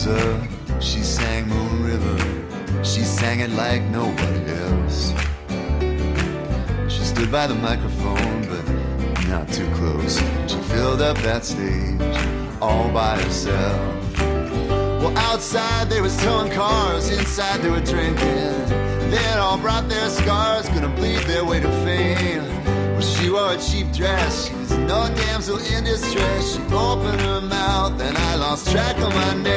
Tulsa, she sang Moon River. She sang it like nobody else. She stood by the microphone, but not too close. She filled up that stage all by herself. Well, outside they was towing cars, inside they were drinking. They had all brought their scars, gonna bleed their way to fame. Well, she wore a cheap dress, she was no damsel in distress. She opened her mouth, and I lost track of my name.